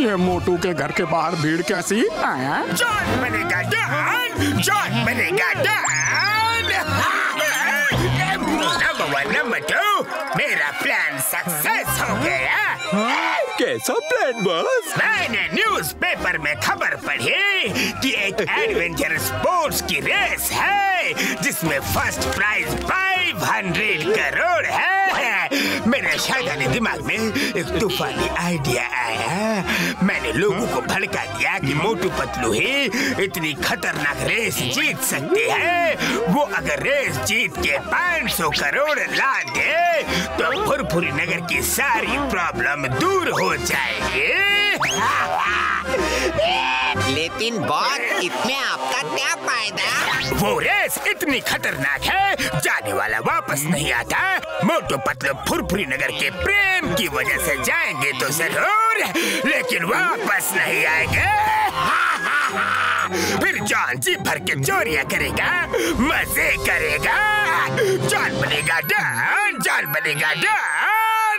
है ये मोटू के घर के बाहर भीड़ कैसी? आया। जॉन बनेगा डॉन जॉन बनेगा टू मेरा प्लान सक्सेस हो गया। कैसा प्लान बॉस? मैंने न्यूज़पेपर में खबर पढ़ी कि एक एडवेंचर स्पोर्ट्स की रेस है जिसमें फ़र्स्ट प्राइज 500 करोड़ है मेरे दिमाग में एक तूफानी आइडिया आया। मैंने लोगों को भड़का दिया कि मोटू पतलू ही इतनी खतरनाक रेस जीत सकते हैं। वो अगर रेस जीत के 500 करोड़ ला दे तो फुरफुरी नगर की सारी प्रॉब्लम दूर हो जाएगी। लेकिन बॉस, इसमें आपका क्या फ़ायदा? वो रेस इतनी खतरनाक है, जाने वाला वापस नहीं आता। मोटो पतलू फुरफुरी नगर के प्रेम की वजह से जाएँगे तो ज़रूर, लेकिन वापस नहीं आएँगे। फिर जॉन जी भर के चोरिया करेगा, मज़े करेगा। जॉन बनेगा डॉन, जॉन बनेगा डॉन।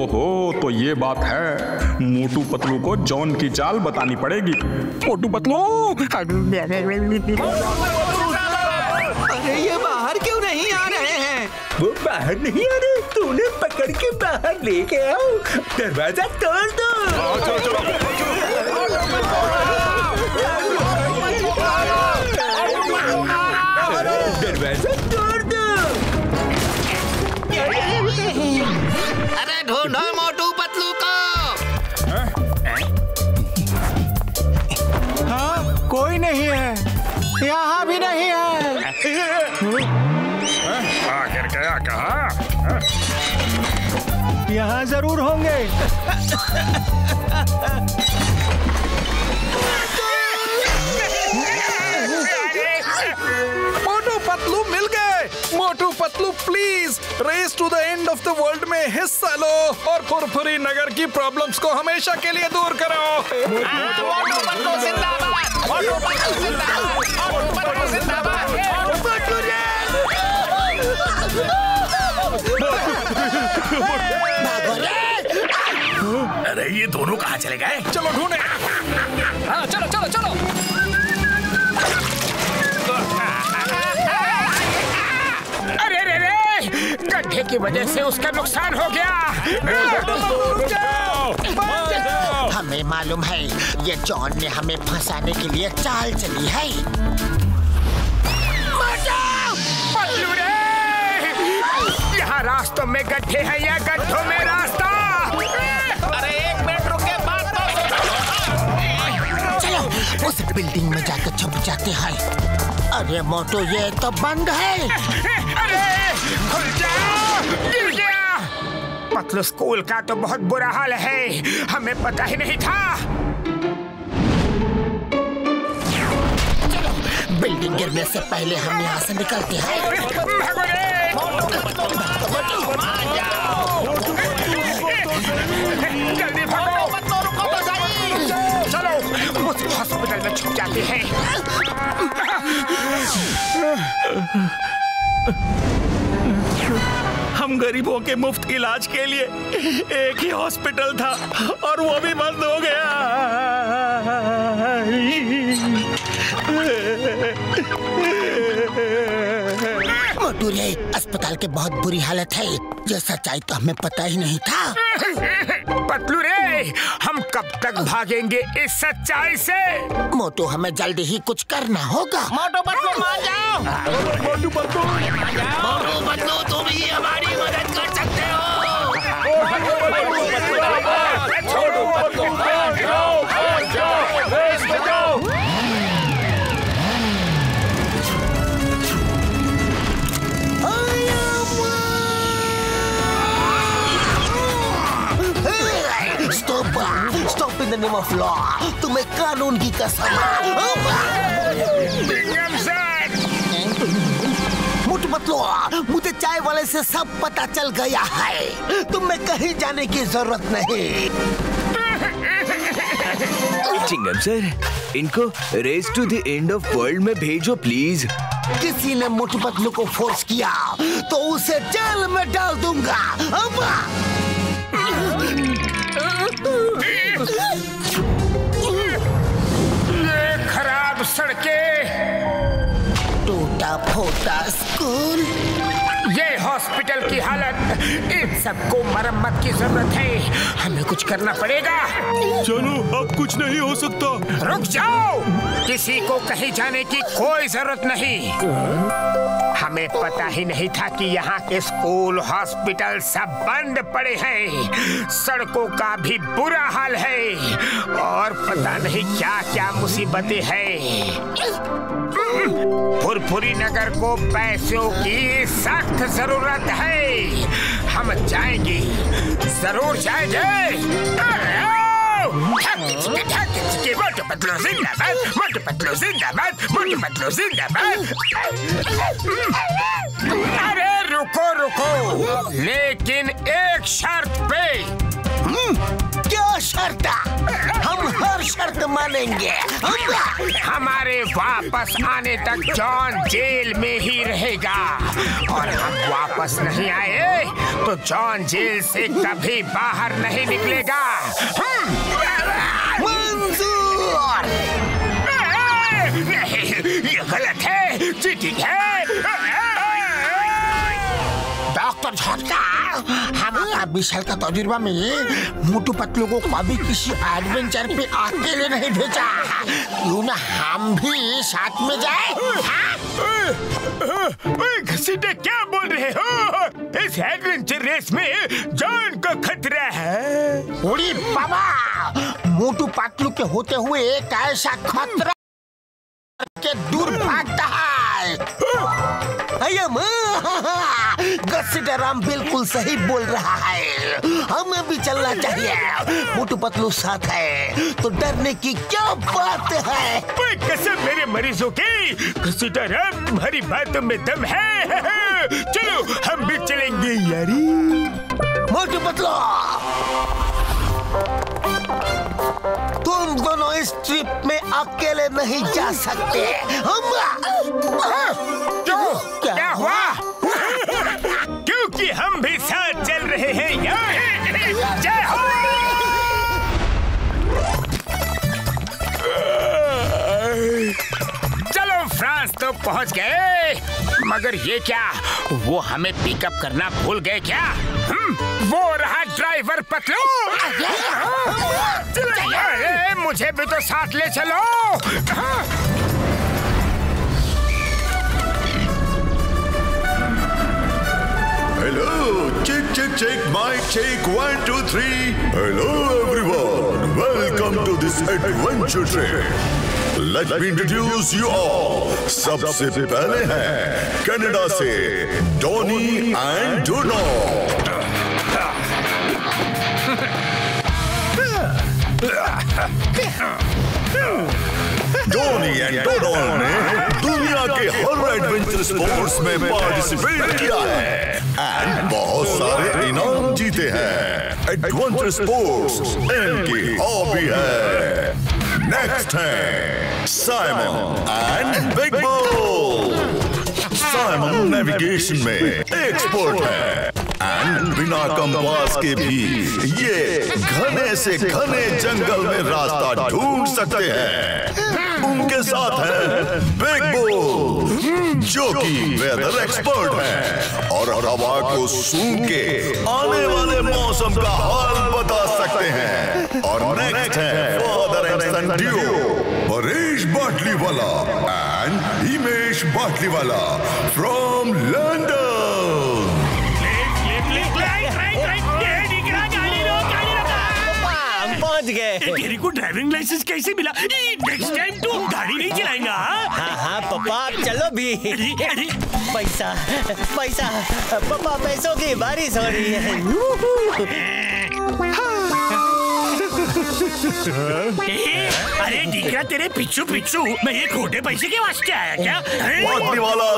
ओहो तो ये बात है। मोटू पतलू को जॉन की चाल बतानी पड़ेगी। मोटू पतलू! अरे ये बाहर क्यों नहीं आ रहे हैं? वो बाहर नहीं आ रहे तूने पकड़ के बाहर लेके आओ। दरवाज़ा तोड़ दो। दरवाज़ा यहाँ ज़रूर होंगे। मोटू पतलू मिल गए। Motu Patlu please race to the end of the world में हिस्सा लो और फुरफुरी नगर की प्रॉब्लम्स को हमेशा के लिए दूर करो मोटू पतलू जिंदाबाद। मोटू पतलू जिंदाबाद। दोनों कहाँ चले गए? चलो ढूंढे। हाँ चलो चलो चलो। अरे रे रे गड्ढे की वजह से उसका नुकसान हो गया। हमें मालूम है ये जॉन ने हमें फंसाने के लिए चाल चली है। यहाँ रास्तों में गड्ढे हैं या गड्ढों में रास्ता। बिल्डिंग में जाकर छुप जाते हैं। अरे मोटू ये तो बंद है। अरे खुल जाओ गिर गया पतलू स्कूल का तो बहुत बुरा हाल है। हमें पता ही नहीं था। बिल्डिंग गिरने से पहले हम यहाँ से निकलते हैं। हॉस्पिटल में छुप जाते हैं। हम गरीबों के मुफ़्त इलाज के लिए एक ही हॉस्पिटल था और वो भी बंद हो गया। अस्पताल के बहुत बुरी हालत है। ये सच्चाई तो हमें पता ही नहीं था। पतलू रे हम कब तक भागेंगे इस सच्चाई से? मोटू हमें जल्द ही कुछ करना होगा। मोटू पतलू मान जाओ। मोटू पतलू। मोटू पतलू तुम ही हमारी मदद कर सकते हो। नेम ऑफ़ लॉ तुम्हें कानून की कसम मोटू पतलू मुझे चाय वाले से सब पता चल गया है तुम्हें कहीं जाने की ज़रूरत नहीं चिंगम सर इनको race to the end of world में भेजो प्लीज़ किसी ने मोटू पतलू को फोर्स किया तो उसे जेल में डाल दूँगा अम्मा सड़कें टूटा फोटा स्कूल। ये हॉस्पिटल की हालत इन सबको मरम्मत की ज़रूरत है। हमें कुछ करना पड़ेगा। चलो अब कुछ नहीं हो सकता। रुक जाओ। किसी को कहीं जाने की कोई ज़रूरत नहीं। हमें पता ही नहीं था कि यहाँ के स्कूल हॉस्पिटल सब बंद पड़े हैं। सड़कों का भी बुरा हाल है। पता नहीं क्या क्या मुसीबतें हैं। फुरफुरी नगर को पैसों की सख्त ज़रूरत है। हम जाएँगे, ज़रूर जाएँगे। जिंदाबाद जिंदाबाद अरे, रुको रुको। लेकिन एक शर्त पे। क्या शर्त हम हर शर्त मानेंगे। हमारे वापस आने तक जॉन जेल में ही रहेगा। और हम वापस नहीं आए तो जॉन जेल से कभी बाहर नहीं निकलेगा। मंजूर। नहीं ये गलत है चीटिंग है। हमारा विशाल का तजुर्बा में मोटू पतलू को कभी किसी एडवेंचर पे अकेले नहीं भेजा। क्यों ना हम भी साथ में जाए? हाँ? घसीटे क्या बोल रहे हो? इस एडवेंचर रेस में जान का खतरा है। उड़ी बाबा मोटू पतलू के होते हुए एक ऐसा खतरा के दूर भागता है? अये माँ, बिल्कुल सही बोल रहा है। हमें भी चलना चाहिए। मोटू पतलू साथ है। तो डरने की क्या बात है? कसम मेरे मरीजों की घसीटा राम तुम्हारी बातों में दम है। चलो हम भी चलेंगे यारी। मोटू पतलू! तुम दोनों इस ट्रिप में अकेले नहीं जा सकते। हम क्यों? क्या हुआ? क्योंकि हम भी साथ चल रहे हैं यार। तो पहुँच गए। मगर ये क्या? वो हमें पिकअप करना भूल गए क्या? हम वो रहा ड्राइवर पतलू। मुझे भी तो साथ ले चलो। Hello check check check mic check one two three hello everyone welcome to this adventure trip Let me introduce you all. सबसे पहले हैं कनाडा से Donny and Dono Donny and Dono ने दुनिया के हर एडवेंचर स्पोर्ट्स में पार्टिसिपेट किया है। एंड बहुत सारे इनाम जीते हैं। एडवेंचर स्पोर्ट्स इनकी हॉबी है। नेक्स्ट है Simon and big bull Simon navigation में एक्सपर्ट है एंड बिना कंपास के भी ये घने से घने जंगल में रास्ता ढूंढ सकते हैं। उनके साथ है बिग बुल जो कि वेदर एक्सपर्ट है। और हवा को सूंघ के आने वाले मौसम का हाल बता सकते हैं। और नेक्स्ट है फादर एंड सन परेश बाटली वाला एंड हिमेश बाटली वाला फ्रॉम लंदन पहुँच गए। तेरे को ड्राइविंग लाइसेंस कैसे मिला? नेक्स्ट टाइम तू गाड़ी नहीं चलाएगा हाँ? हाँ पापा चलो भी। अरे अरे। पैसा पैसा पापा पैसों की बारिश हो रही है। अरे दिखरा तेरे पिछू पिछू मैं ये खोटे पैसे के वास्ते आया क्या? वाला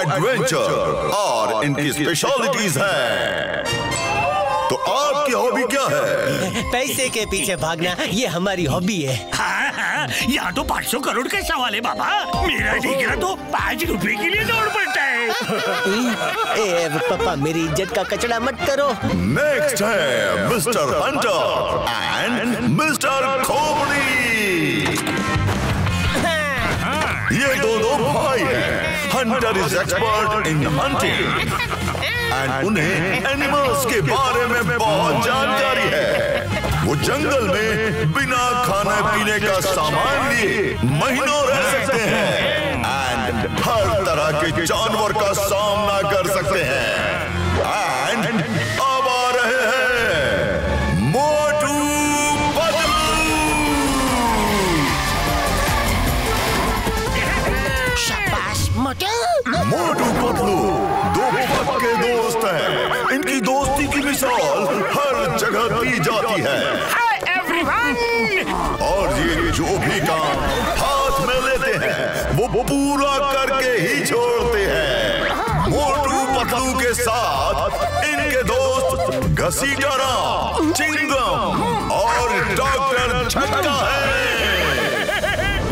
एडवेंचर और इनकी स्पेशलिटीज है। तो आपकी हॉबी क्या है? पैसे के पीछे भागना ये हमारी हॉबी है। हाँ हाँ यहाँ तो 500 करोड़ का सवाल है बाबा। मेरा ठेकेरा तो पाँच रुपए के लिए दौड़ पड़ता है। ए, पापा मेरी इज़्ज़त का कचड़ा मत करो। नेक्स्ट है मिस्टर हंटर एंड मिस्टर खोपड़ी ये दोनों भाई हैं। Hunter is expert in hunting and उन्हें एनिमल्स के बारे में बहुत जानकारी है। वो जंगल में बिना खाने पीने का सामान लिए महीनों रह सकते हैं। एंड हर तरह के जानवर का सामना कर सकते हैं। की मिसाल हर जगह दी जाती है। हाय और ये जो भी काम हाथ में लेते हैं वो पूरा करके ही छोड़ते हैं। मोटू पतलू के साथ इनके दोस्त घसीटा राम चिंगम और डॉक्टर छक्का है।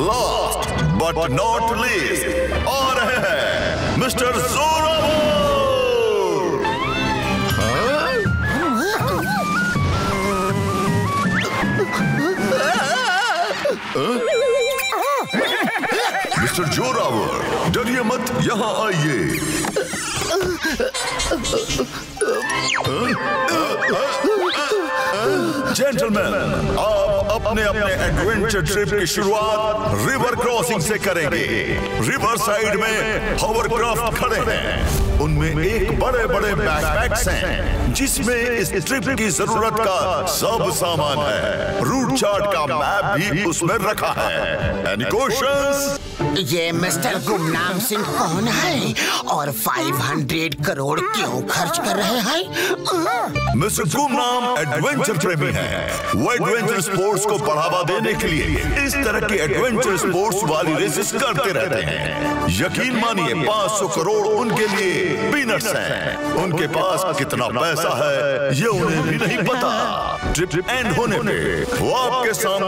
लास्ट बट नॉट लीस्ट आ रहे हैं मिस्टर जोरावर मिस्टर जोरावर डरिए मत यहाँ आइए जेंटलमैन आप अपने अपने एडवेंचर ट्रिप की शुरुआत रिवर क्रॉसिंग से करेंगे। रिवर साइड में हॉवरक्राफ्ट खड़े हैं। उनमें एक बड़े बड़े बैकपैक्स हैं, जिसमें इस ट्रिप की ज़रूरत का सब सामान है। रूट चार्ट का मैप भी उसमें रखा है। एनी क्वेश्चंस ये मिस्टर गुमनाम सिंह कौन है? और 500 करोड़ क्यों खर्च कर रहे हैं? मिस्टर गुमनाम एडवेंचर प्रेमी है। वो एडवेंचर स्पोर्ट्स को बढ़ावा देने के लिए इस तरह की एडवेंचर स्पोर्ट्स वाली रेसेस करते रहते हैं। यकीन मानिए 500 करोड़ उनके लिए पीनट्स हैं। उनके पास कितना पैसा है, ये उन्हें भी नहीं पता। ट्रिप एंड होने पे वो आपके सामने